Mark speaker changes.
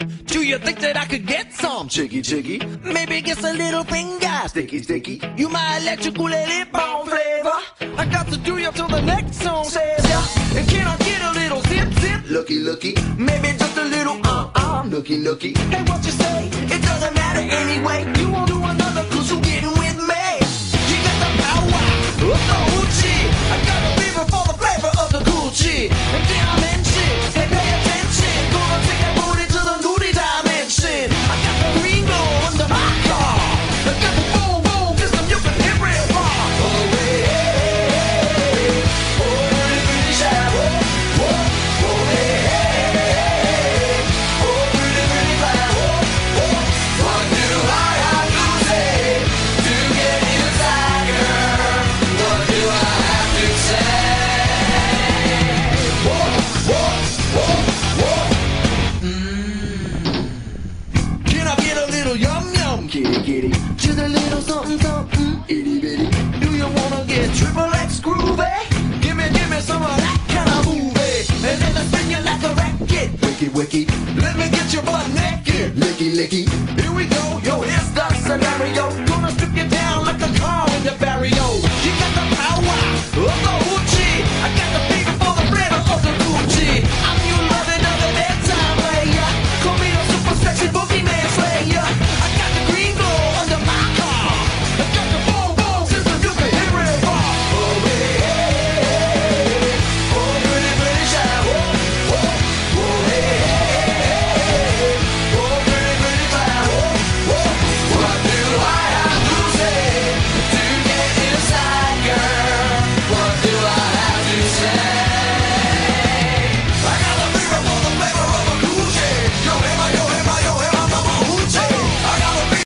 Speaker 1: Do you think that I could get some?
Speaker 2: Chicky chicky,
Speaker 1: Maybe get a little finger.
Speaker 2: sticky sticky.
Speaker 1: You my electrical on flavor. I got to do you till the next song says ya. And can I get a little zip zip?
Speaker 2: Looky looky,
Speaker 1: Maybe just a little uh uh.
Speaker 2: looky looky.
Speaker 1: Hey, what you say? It doesn't
Speaker 2: Kitty kitty,
Speaker 1: Just a little something something.
Speaker 2: itty bitty.
Speaker 1: Do you wanna get triple X groovy? Give me, give me some of that kind of movie. And then I spin you like a racket.
Speaker 2: Wicky wicky,
Speaker 1: Let me get your butt naked.
Speaker 2: licky licky.